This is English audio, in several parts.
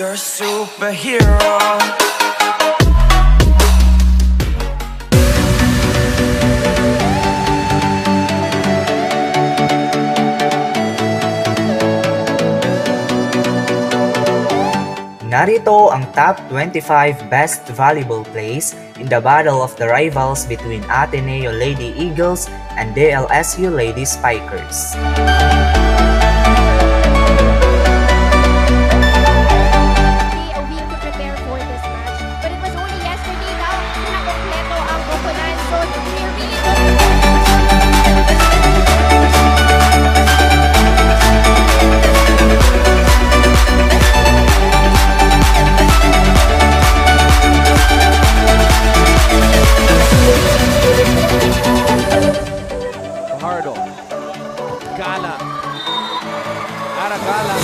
You're a superhero. Narito ang top 25 best volleyball plays in the battle of the rivals between Ateneo Lady Eagles and DLSU Lady Spikers. Aragala.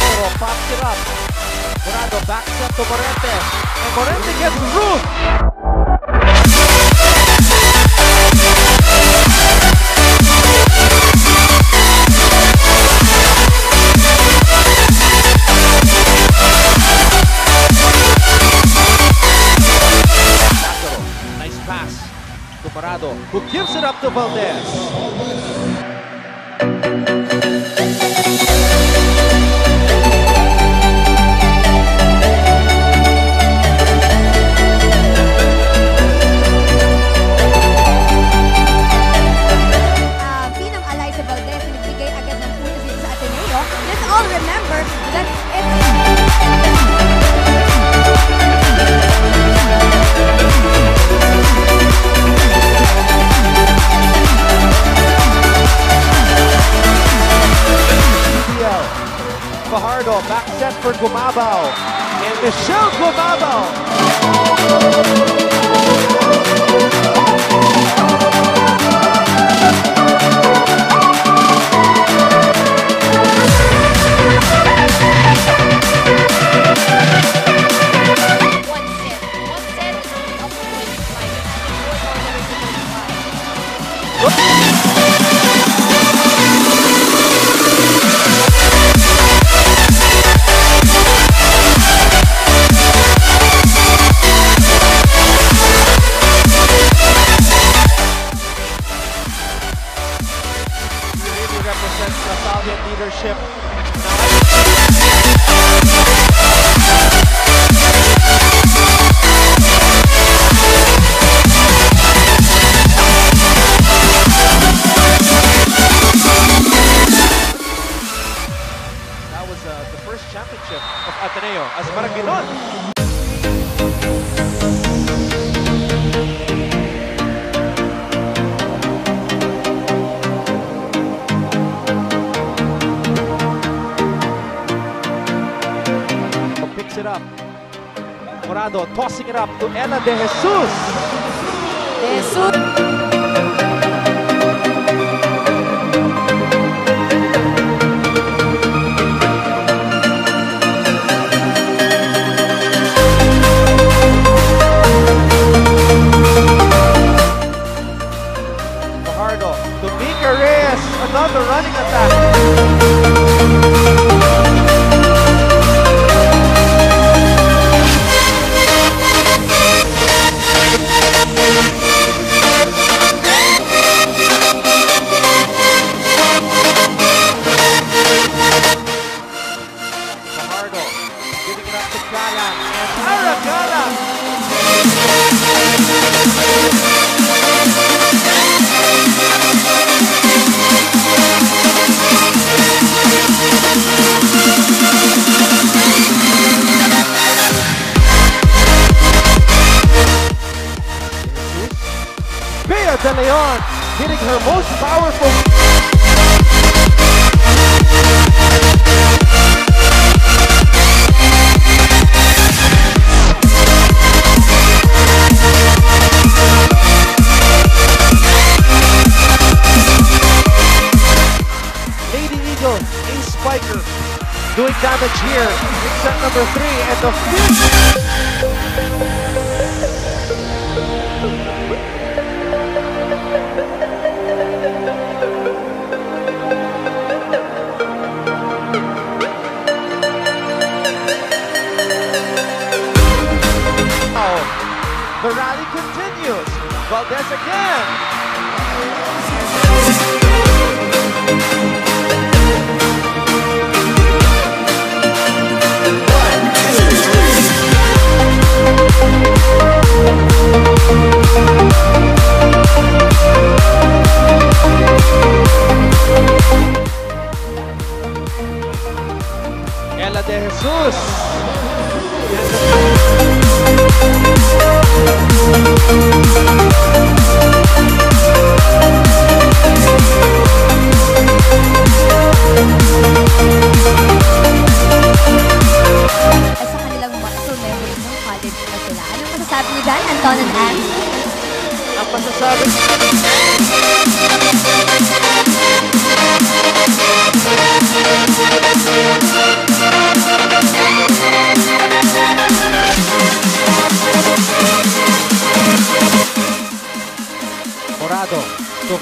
Toro pops it up. Dorado backs up to Morente. And Morente gets through. To Parado, who gives it up to Valdez. Back set for Gumabao. And Michelle Gumabao. It up. Morado tossing it up to Ella De Jesus. Fajardo Bea hitting her most powerful. Lady Eagle, ace spiker, doing damage here. here in set number three and the fifth. The rally continues. Valdez again. Ella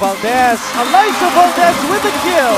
Valdez. Alyssa Valdez with the kill.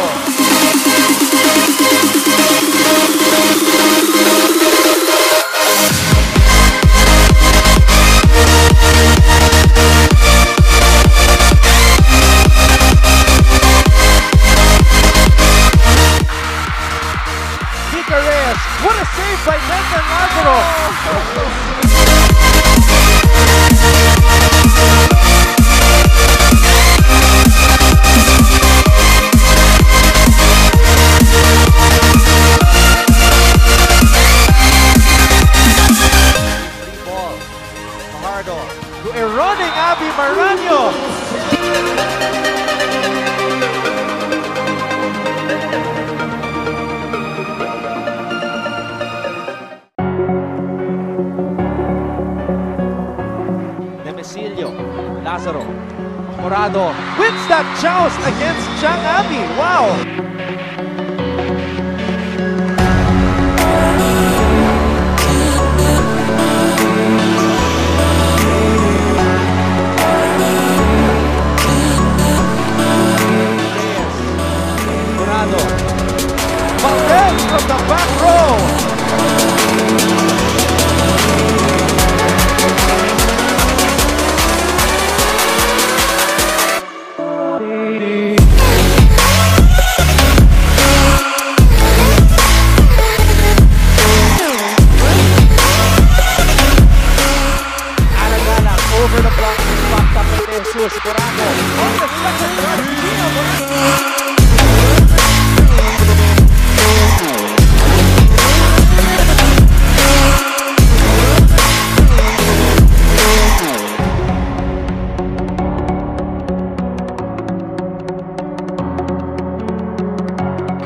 Morado wins that joust against Chang Abi. Wow!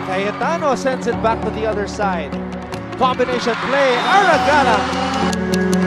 Cayetano sends it back to the other side. Combination play, Ara Galang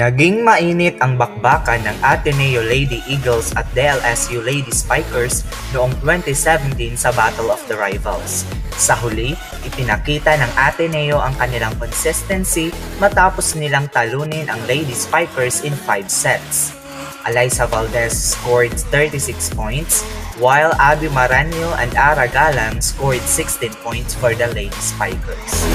Naging mainit ang bakbakan ng Ateneo Lady Eagles at DLSU Lady Spikers noong 2017 sa Battle of the Rivals. Sa huli, ipinakita ng Ateneo ang kanilang consistency matapos nilang talunin ang Lady Spikers in 5 sets. Eliza Valdez scored 36 points, while Abby Maranyo and Ara Galang scored 16 points for the Lady Spikers.